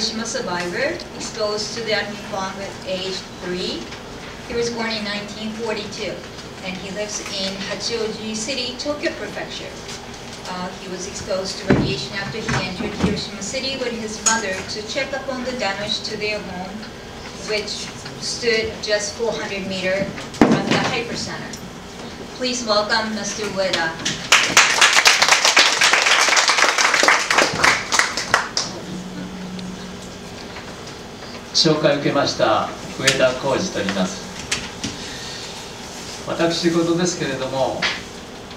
Hiroshima survivor, exposed to the atomic bomb at age three. He was born in 1942, and he lives in Hachioji City, Tokyo Prefecture. Uh, he was exposed to radiation after he entered Hiroshima City with his mother to check up on the damage to their home, which stood just 400 meters from the hypercenter. Please welcome Mr. Ueda. 紹介を受けました上田浩二と言います私事ですけれども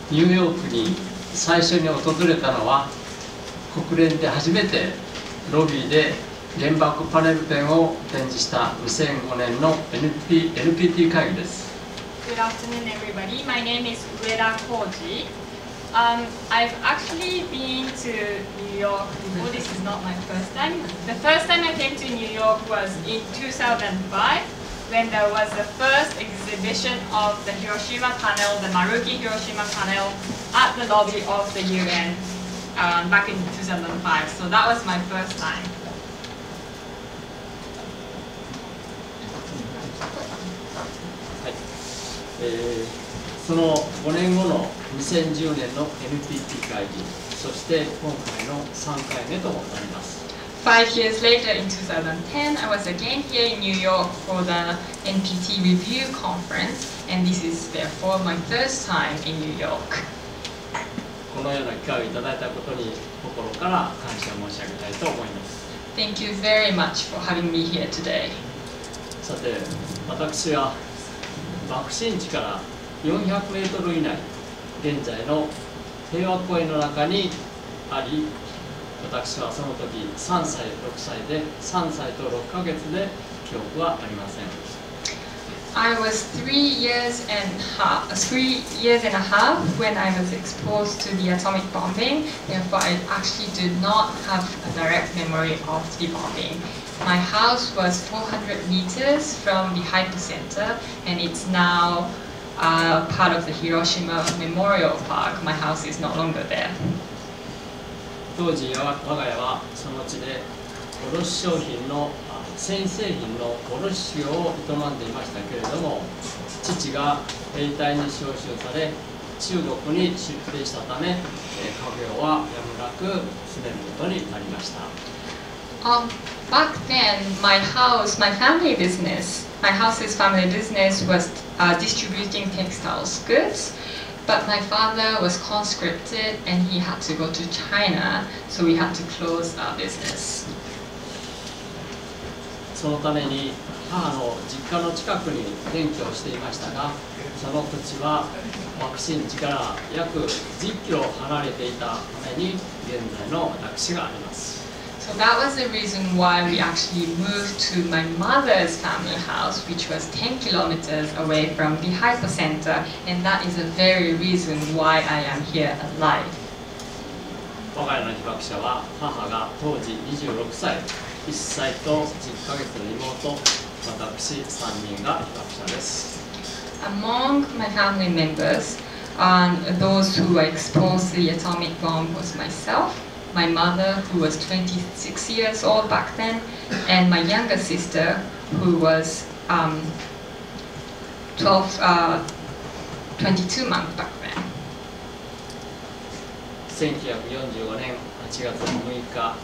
ニューヨークに最初に訪れたのは国連で初めてロビーで原爆パネル展を展示した2005年の NP NPT 会議です Good afternoon, everybody. My name is Ueda Koji. Um, I've actually been to New York before. This is not my first time. The first time I came to New York was in 2005 when there was the first exhibition of the Hiroshima panel, the Maruki Hiroshima panel, at the lobby of the UN um, back in 2005. So that was my first time. えーその5年後の2010年の NPT 会議そして今回の3回目となります Five years later, in 2010, I was again here in New York for the NPT Review Conference, and this is therefore my third time in New York. このような機会をいただいたことに心から感謝申し上げたいと思います Thank you very much for having me here today. さて私は爆心地から400メートル以内現在の平和公園の中にあり私はその時3歳6歳で3歳と6ヶ月で記憶はありません I was three years and half, three years and a half when I was exposed to the atomic bombing. Therefore, I actually did not have a direct memory of the bombing. My house was 400 meters from the hypercenter, and it's now uh, part of the Hiroshima Memorial Park. My house is no longer there. 当時我が家はその地で卸商品のあ繊維製品の卸業を営んでいましたけれども父が兵隊に召集され中国に出兵したためえー家業はやむなく住めることになりました Um, back then, my house, my family business, my house's family business was uh, distributing textiles goods. But my father was conscripted and he had to go to China, so we had to close our business. そのために母の実家の近くに転居をしていましたがその土地は爆心地から約10キロ離れていたために現在の私があります So that was the reason why we actually moved to my mother's family house, which was 10 kilometers away from the hypercenter, and that is the very reason why I am here alive. 我が家の被爆者は母が当時26歳1歳と10ヶ月の妹私3人が被爆者です Among my family members, um, those who were exposed to the atomic bomb was myself, my mother, who was 26 years old back then, and my younger sister, who was um, 12, uh, 22 months back then. 1945年8月6日8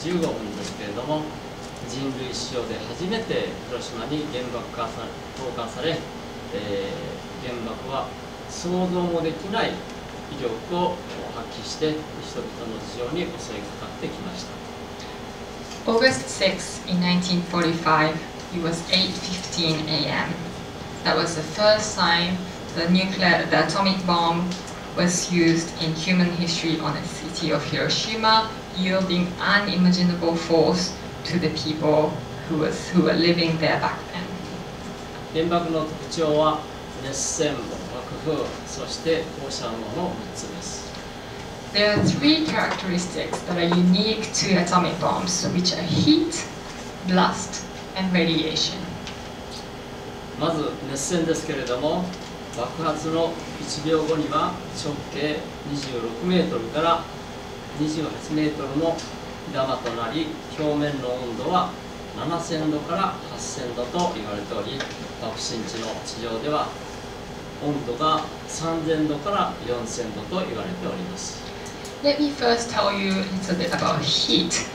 時15分ですけれども人類史上で初めて広島に原爆化さ投下され、えー原爆は想像もできない威力を発揮して人々の事情に襲いかかってきました August 6th in 1945, it was 8:15 a.m. That was the first time the nuclear, the atomic bomb was used in human history on the city of Hiroshima, yielding unimaginable force to the people who was who were living there back then. 原爆の特徴は熱線爆 風そして放射能の3つです There are three characteristics that are unique to atomic bombs, which are heat, blast, and radiation. まず熱線ですけれども爆発の1秒後には直径26メートルから28メートルの火玉となり表面の温度は7000度から8000度と言われており爆心地の地上では温度が3000度から4000度と言われております Let me first tell you a little bit about heat.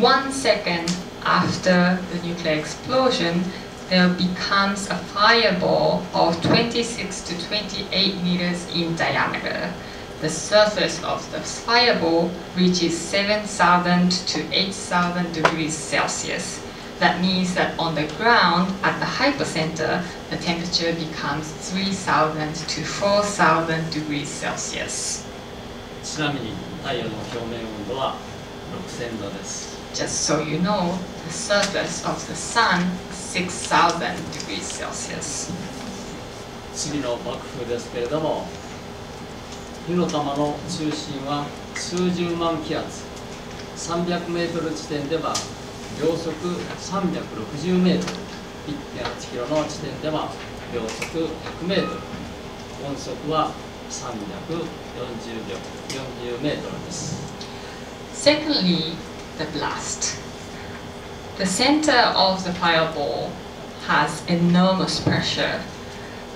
One second after the nuclear explosion, there becomes a fireball of 26 to 28 meters in diameter. The surface of the fireball reaches 7,000 to 8,000 degrees Celsius. That means that on the ground at the hypocenter, the temperature becomes 3,000 to 4,000 degrees Celsius. ちなみに太陽の表面温度は6000度です Just so you know, the surface of the sun is 6,000 degrees Celsius. 次の爆風ですけれども火の玉の中心は数十万気圧300メートル地点では 秒速360メートル1.8キロの地点では秒速100メートル音速は340秒40メートルです Secondly, the blast. The center of the fireball has enormous pressure.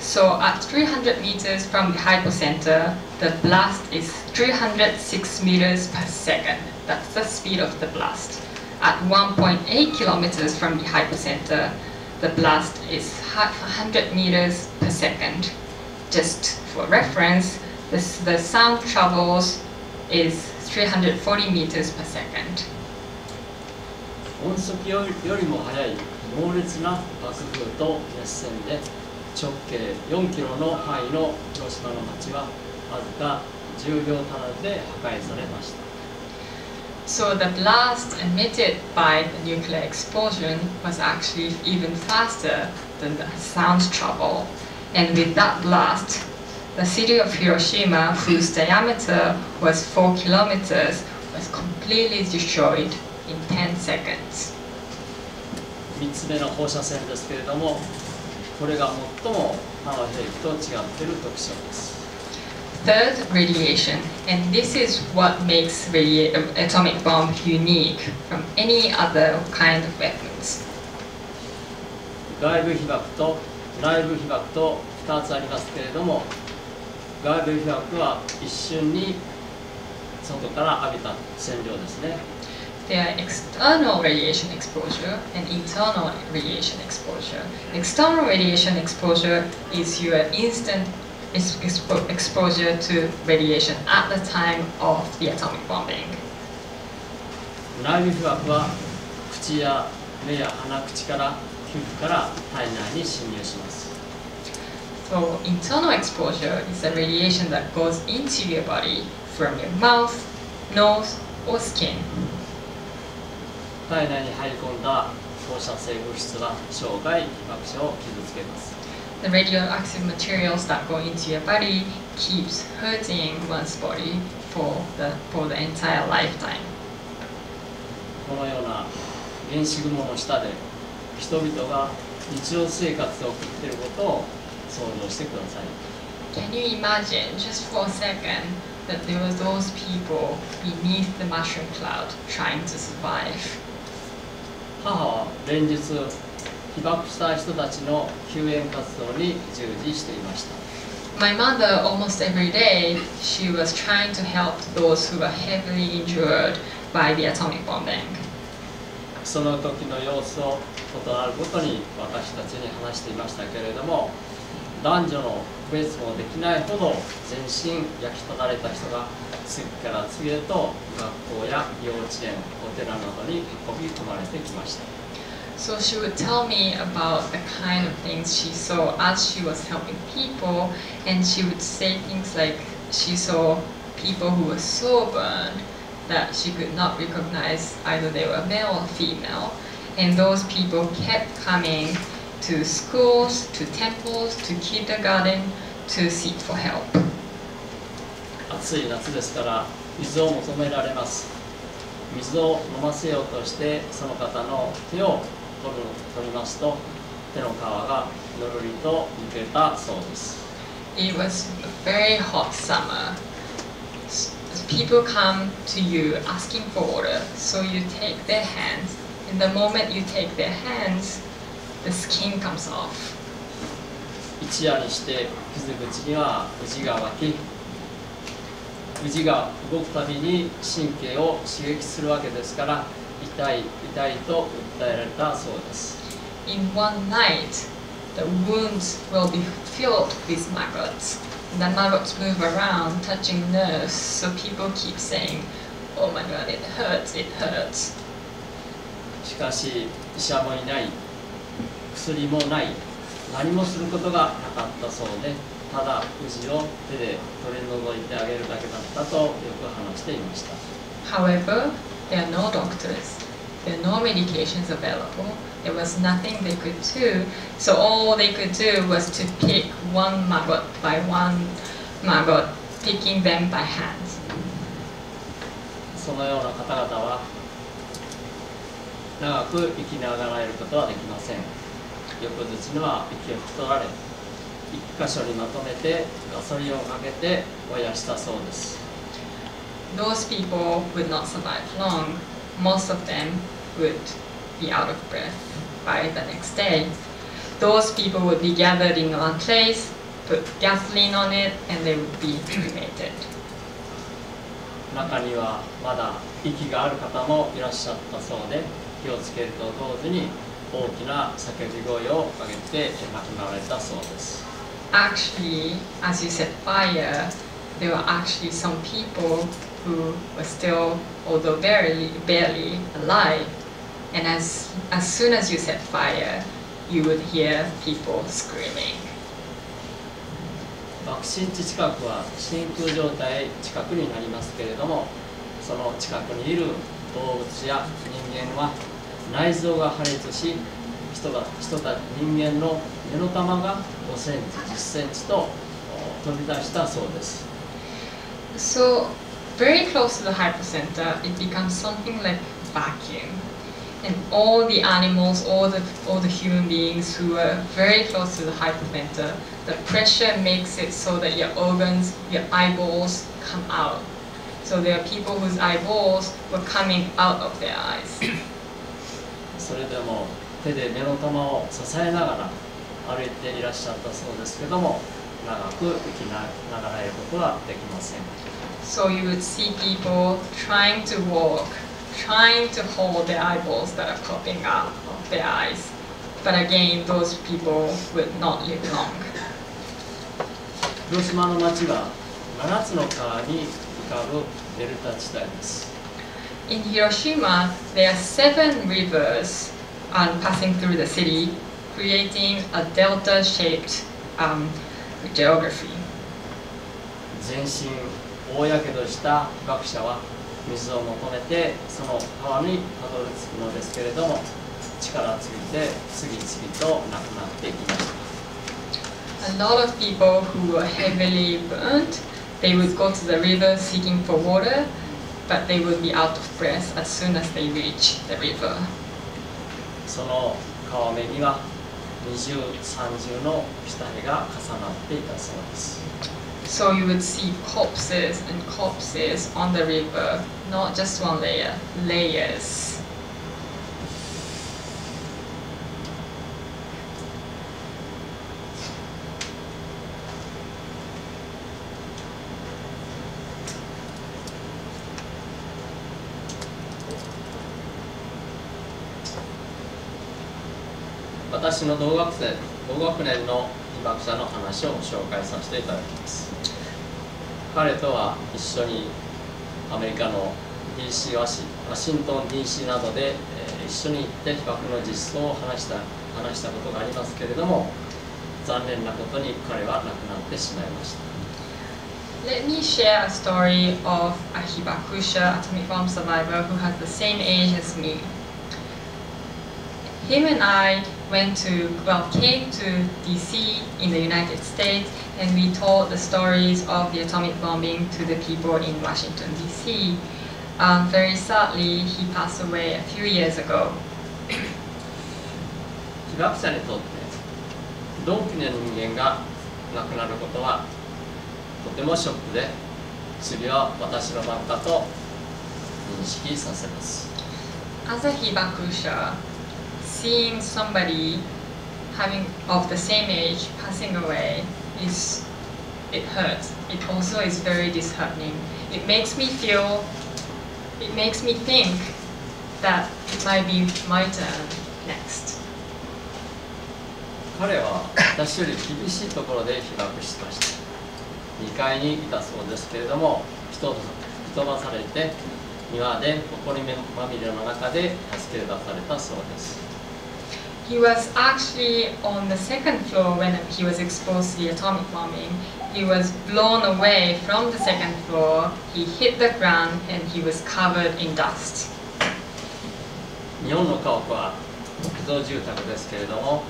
So at 300 meters from the hypocenter, the blast is 306 meters per second. That's the speed of the blast. At 1.8 kilometers from the hypocenter, the blast is 100 meters per second. Just for reference, this, the sound travels is 340 meters per second. 音速よりよりも速い猛烈な爆風と熱線で直径4キロの範囲の広島の町はわずか10秒足らずで破壊されました So the blast emitted by the nuclear explosion was actually even faster than the sound travel. And with that blast, the city of Hiroshima, whose diameter was 4 kilometers, was completely destroyed in 10 seconds. 3つ目の放射線ですけれどもこれが最も他の兵器と違っている特徴です Third, radiation. And this is what makes radia- uh, atomic bomb unique from any other kind of weapons. 外部被爆と内部被爆と2つありますけれども外部被爆は一瞬に外から浴びた線量ですね There are external radiation exposure and internal radiation exposure. External radiation exposure is your instant ex- expo- exposure to radiation at the time of the atomic bombing. は口や目や鼻口から皮膚から体内に侵入します So internal exposure is the radiation that goes into your body from your mouth, nose, or skin. 体内に入り込んだ放射性物質は生涯被爆者を傷つけます The radioactive materials that go into your body keeps hurting one's body for the for the entire lifetime. このような原子雲の下で人々が日常生活を送っていることを想像してください Can you imagine, just for a second, that there were those people beneath the mushroom cloud trying to survive? 母は連日 被爆した人たちの救援活動に従事していました My mother, almost every day, she was trying to help those who were heavily injured by the atomic bombing. その時の様子を異なることに私たちに話していましたけれども男女の区別もできないほど全身焼きただれた人が次から次へと学校や幼稚園お寺などに運び込まれてきました So she would tell me about the kind of things she saw as she was helping people, and she would say things like she saw people who were so burned that she could not recognize either they were male or female, and those people kept coming to schools, to temples, to kindergarten to seek for help. 暑い夏ですから水を求められます水を飲ませようとしてその方の手を 取る取りますと手の皮がぬるりと抜けたそうです It was a very hot summer. People come to you asking for water, so you take their hands. And the moment you take their hands, the skin comes off. 一夜にして傷口には宇治が湧き宇治が動くたびに神経を刺激するわけですから痛い痛いと訴えられたそうです In one night, the wounds will be filled with maggots. The maggots move around, touching nerves, so people keep saying, Oh my god, it hurts, it hurts. しかし医者もいない薬もない何もすることがなかったそうでただ宇治を手で取り除いてあげるだけだったとよく話していました However, there are no doctors, there are no medications available, there was nothing they could do, so all they could do was to pick one maggot by one maggot, picking them by hands. そのような方々は長く生きながらえることはできません翌日には息を吹き取られ一箇所にまとめてガソリンをかけて燃やしたそうです Those people would not survive long. Most of them would be out of breath by the next day. Those people would be gathered in one place, put gasoline on it, and they would be cremated. 中にはまだ息がある方もいらっしゃったそうで気をつけると同時に大きな叫び声を上げて亡くなられたそうです Actually, as you set fire, there were actually some people who were still, although barely, barely alive. And as, as soon as you set fire, you would hear people screaming. 爆心地近くは真空状態近くになりますけれどもその近くにいる動物や人間は内臓が破裂し人が人た人間の目の玉が5センチ10センチとお飛び出したそうです So, very close to the hypocenter, it becomes something like vacuum. And all the animals, all the, all the human beings who are very close to the hypocenter, the pressure makes it so that your organs, your eyeballs come out. So there are people whose eyeballs were coming out of their eyes. それでも手で目の玉を支えながら歩いていらっしゃったそうですけども長く生きながらえることはできません So you would see people trying to walk, trying to hold their eyeballs that are popping out of their eyes. But again, those people would not live long. 広島の町は7つの川に浮かぶデルタ地帯です In Hiroshima, there are seven rivers um, passing through the city, creating a delta-shaped um, geography. 全身大やけどした被爆者は 水を求めてその川にたどり着くのですけれども力尽きて次々と亡くなっていきました A lot of people who were heavily burnt, they would go to the river seeking for water, but they would be out of breath as soon as they reach the river. その川辺には二重三重の死体が重なっていたそうです So you would see corpses and corpses on the river, not just one layer, layers. 私の同学生同学年の被爆者の話を紹介させていただきます 彼とは一緒にアメリカの DC ワシワシントン DC などで、えー一緒に行って被爆の実相を話した話したことがありますけれども残念なことに彼は亡くなってしまいました Let me share a story of a Hibakusha atomic bomb survivor who has the same age as me. Him and I went to, well, came to DC in the United States and we told the stories of the atomic bombing to the people in Washington, DC. Um, very sadly, he passed away a few years ago. 被爆者にとって同期の人間が亡くなることはとてもショックで 次は私の番かと認識させます As a hibakusha, seeing somebody having of the same age passing away is it hurts. It also is very disheartening. It makes me feel it makes me think that it might be my turn next. 彼は私より厳しいところで被爆しました2階にいたそうですけれども人吹き飛ばされて庭で埃まみれの中で助け出されたそうです He was actually on the second floor when he was exposed to the atomic bombing. He was blown away from the second floor. He hit the ground and he was covered in dust. 日本の家屋は木造住宅ですけれども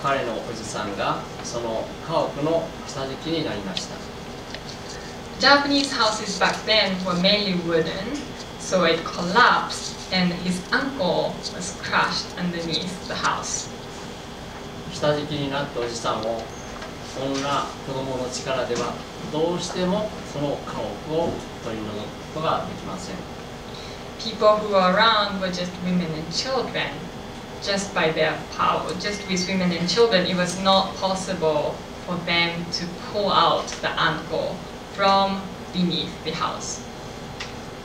彼のおじさんがその家屋の下敷きになりました Japanese houses back then were mainly wooden, so it collapsed and his uncle was crushed underneath the house. 下敷きになったおじさんを女子供の力ではどうしてもその家屋を取り除くことができません People who were around were just women and children. Just by their power, just with women and children, it was not possible for them to pull out the uncle from beneath the house.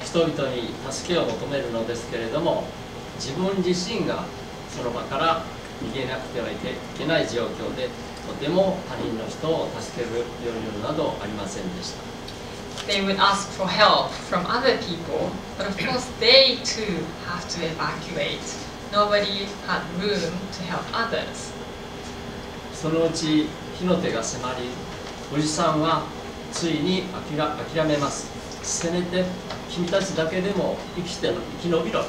人々に助けを求めるのですけれども自分自身がその場から逃げなくてはいけない状況でとても他人の人を助ける余裕などありませんでした They would ask for help from other people, but of course they too have to evacuate. Nobody had room to help others. そのうち火の手が迫りおじさんはついに諦諦めますせめて君たちだけでも生きての生き延びろ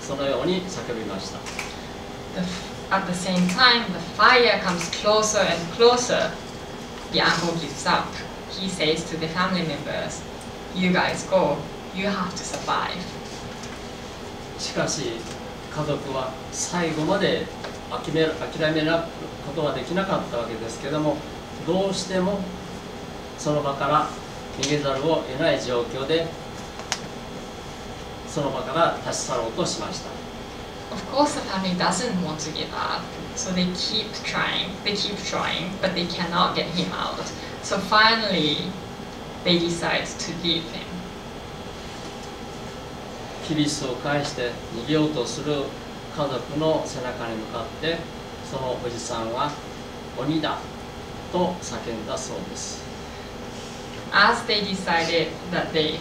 そのように叫びました at the same time, the fire comes closer and closer. The uncle gives up. He says to the family members, You guys go, you have to survive. しかし家族は最後まで諦め諦めることはできなかったわけですけどもどうしてもその場から逃げざるを得ない状況でその場から立ち去ろうとしました Of course, the family doesn't want to give up, so they keep trying. They keep trying, but they cannot get him out. So finally, they decide to leave him. キリストを介して逃げようとする家族の背中に向かってそのおじさんは鬼だと叫んだそうです As they decided that they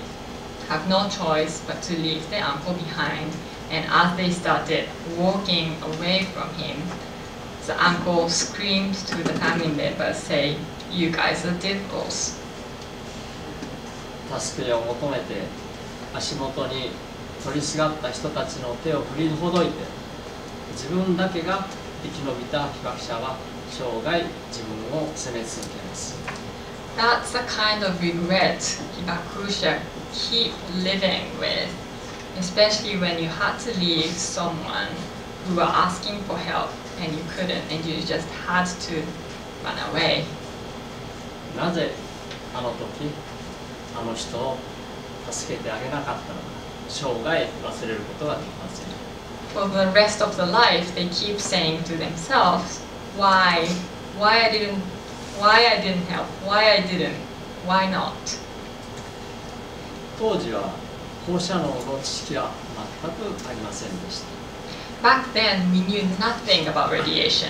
have no choice but to leave their uncle behind, and as they started walking away from him, the uncle screamed to the family members, saying, You guys are devils. 助けを求めて足元に取りすがった人たちの手を振りほどいて自分だけが生き延びた被爆者は生涯自分を責め続けます That's the kind of regret Hibakusha keep living with, especially when you had to leave someone who were asking for help and you couldn't, and you just had to run away. なぜあの時あの人を助けてあげなかったのか生涯忘れることができません For the rest of the life, they keep saying to themselves, "Why? Why I didn't? Why I didn't help? Why I didn't? Why not?" 当時は放射能の知識は全くありませんでした Back then, we knew nothing about radiation.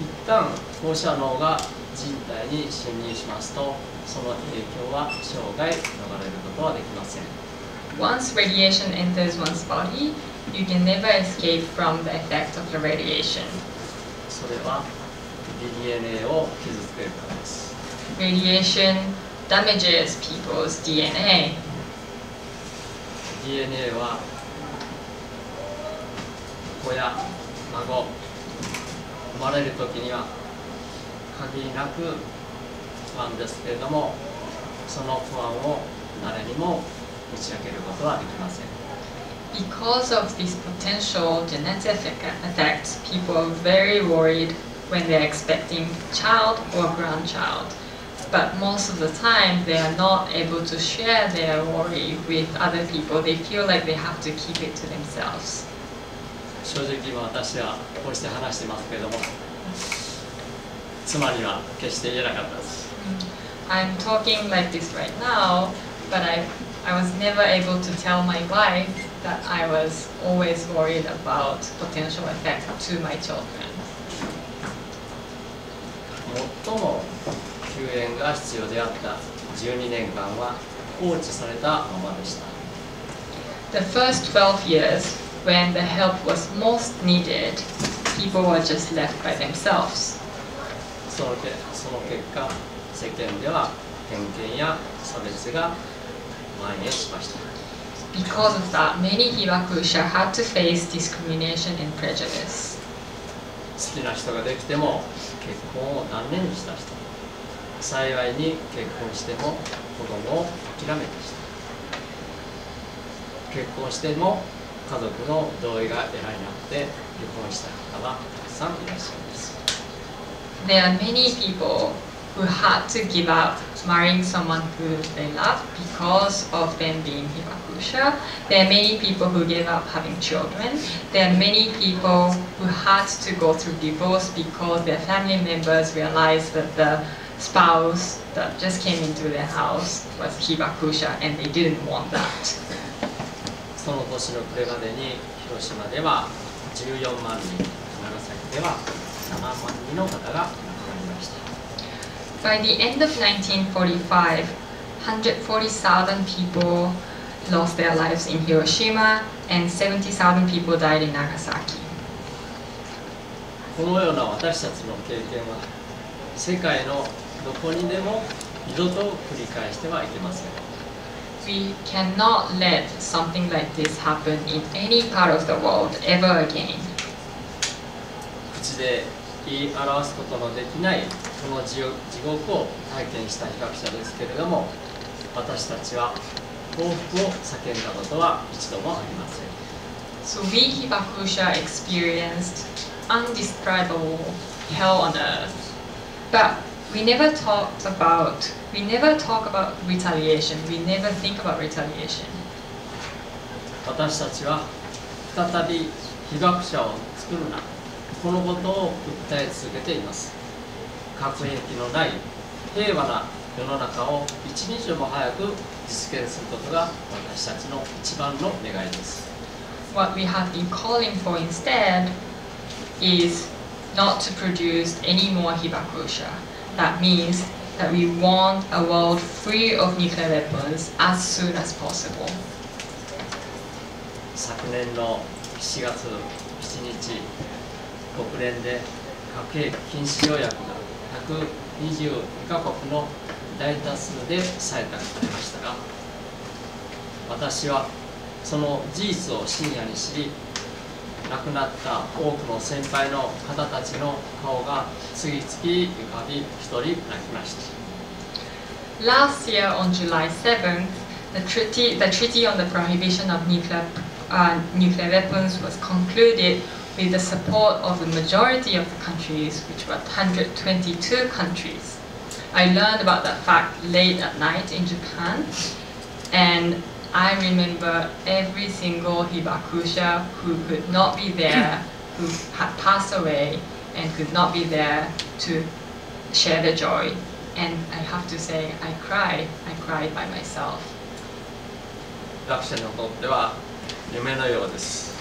一旦放射能が人体に侵入しますとその影響は生涯逃れることはできません Once radiation enters one's body, you can never escape from the effect of the radiation. それは DNA を傷つけるからです Radiation damages people's DNA. DNA は子や孫生まれる時には限りなく不安ですけれどもその不安を誰にも打ち明けることはできません Because of this potential genetic effect, people are very worried when they're expecting child or grandchild. but most of the time they are not able to share their worry with other people. They feel like they have to keep it to themselves. 正直今私はこうして話してますけれども妻には決して言えなかったです I'm talking like this right now, but I, I was never able to tell my wife that I was always worried about potential effect to my children. 最も 救援が必要であった12年間は放置されたままでした The first 12 years, when the help was most needed, people were just left by themselves. そのけその結果世間では偏見や差別が蔓延しました Because of that, many Hibakusha had to face discrimination and prejudice. 好きな人ができても結婚を断念した人幸いに結婚しても子供を諦めた結婚しても家族の同意が得られなくて離婚した方はたくさんいらっしゃるんです There are many people who had to give up marrying someone who they love because of them being hibakusha. There are many people who gave up having children. There are many people who had to go through divorce because their family members realized that the spouse that just came into their house was hibakusha and they didn't want that. その年の暮れまでに広島では14万人長崎では7万人の方が亡くなりました By the end of 1945, 140,000 people lost their lives in Hiroshima and 70,000 people died in Nagasaki. このような私たちの経験は世界のどこにでも二度と繰り返してはいけません We cannot let something like this happen in any part of the world ever again. 口で言い表すことのできないこの地獄を体験した被爆者ですけれども私たちは幸福を叫んだことは一度もありません So we Hibakusha experienced undescribable hell on earth. But we never talked about we never talk about retaliation. We never think about retaliation. 私たちは再び被爆者を作るなこのことを訴え続けています核兵器のない平和な世の中を一日でも早く実現することが私たちの一番の願いです What we have been calling for instead is not to produce any more hibakusha. That means that we want a world free of nuclear weapons as soon as possible. 昨年の7月7日国連で核兵器禁止条約が122カ国の大多数で採択されましたが私はその事実を深夜に知り亡くなった多くの先輩の方たちの顔が次々浮かび一人泣きました Last year on July 7th, the treaty, the treaty on the prohibition of nuclear, uh, nuclear weapons was concluded with the support of the majority of the countries, which were 122 countries. I learned about that fact late at night in Japan, and I remember every single hibakusha who could not be there, who had passed away, and could not be there to share the joy. And I have to say, I cried. I cried by myself. 被爆者にとっては夢のようです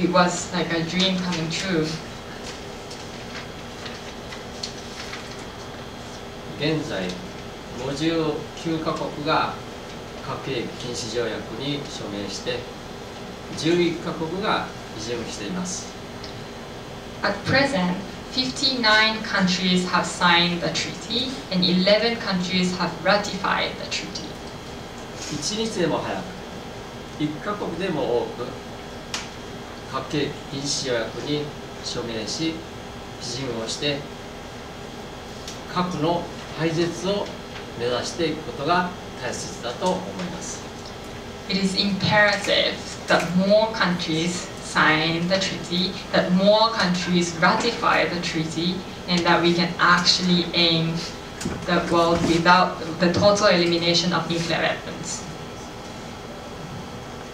It was like a dream coming true. 現在59カ国が 核兵器禁止条約に署名して11カ国が批准しています At present, 59 countries have signed the treaty and 11 countries have ratified the treaty. 一日でも早く一カ国でも多く核兵器禁止条約に署名し批准をして核の廃絶を目指していくことが大切だと思います It is imperative that more countries sign the treaty, that more countries ratify the treaty, and that we can actually aim the world without the total elimination of nuclear weapons.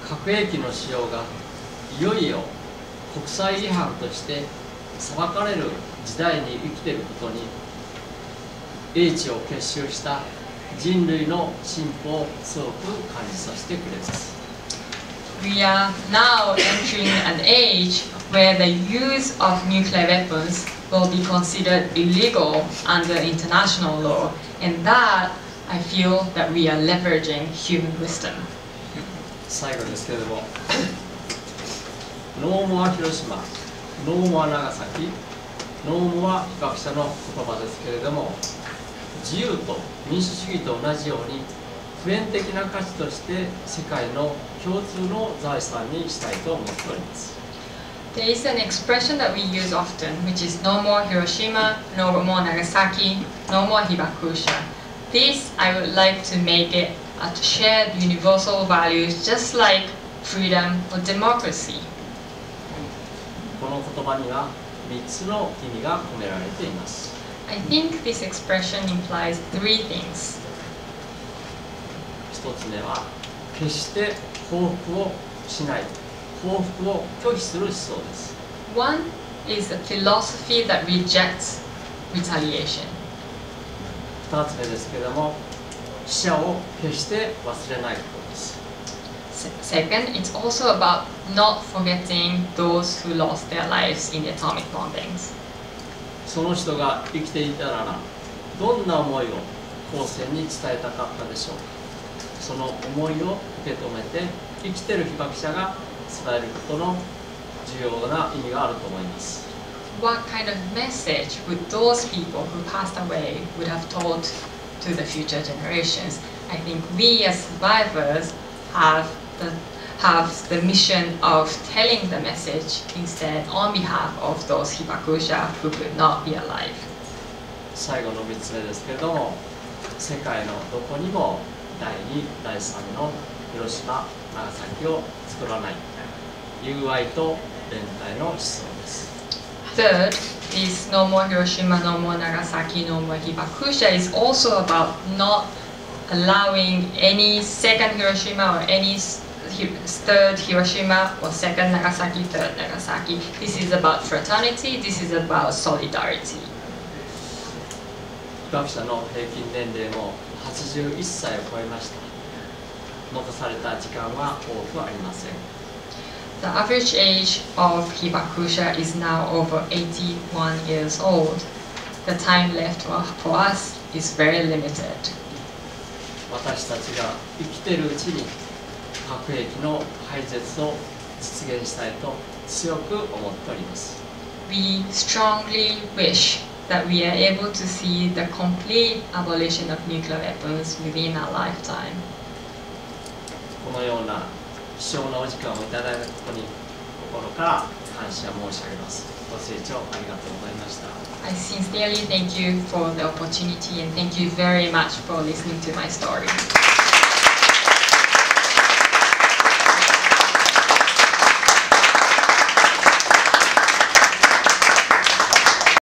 核兵器の使用がいよいよ国際違反として裁かれる時代に生きていることに英知を結集した人類の進歩を強く感じさせてくれます We are now entering an age where the use of nuclear weapons will be considered illegal under international law, and that I feel that we are leveraging human wisdom. 最後ですけれどもノーモア広島ノーモア長崎ノーモア被爆者の言葉ですけれども自由と民主主義と同じように普遍的な価値として世界の共通の財産にしたいと思っております There is an expression that we use often, which is no more Hiroshima, no more Nagasaki, no more Hibakusha. This, I would like to make it a shared universal values, just like freedom or democracy. この言葉には3つの意味が込められています I think this expression implies three things. 1つ目は決して報復をしない報復を拒否する思想です One is a philosophy that rejects retaliation. 2つ目ですけれども死者を決して忘れないことです Se- Second, it's also about not forgetting those who lost their lives in the atomic bombings. その人が生きていたならどんな思いを後世に伝えたかったでしょうかその思いを受け止めて生きてる被爆者が伝えることの重要な意味があると思います What kind of message would those people who passed away would have told to the future generations? I think we as survivors have the have the mission of telling the message instead on behalf of those hibakusha who could not be alive. 最後の3つ目ですけれども世界のどこにも第2第3の広島長崎を作らない友愛と連帯の思想です Third is no more Hiroshima, no more Nagasaki, no more Hibakusha is also about not allowing any second Hiroshima or any s- hi- third Hiroshima or second Nagasaki, third Nagasaki. This is about fraternity, this is about solidarity. 被爆者の平均年齢も81歳を超えました残された時間は多くありません The average age of Hibakusha is now over 81 years old. The time left for, for us is very limited. 私たちが生きているうちに 核兵器の廃絶を実現したいと強く思っております We strongly wish that we are able to see the complete abolition of nuclear weapons within our lifetime. このような貴重なお時間をいただいたことに心から感謝申し上げますご清聴ありがとうございました I sincerely thank you for the opportunity and thank you very much for listening to my story.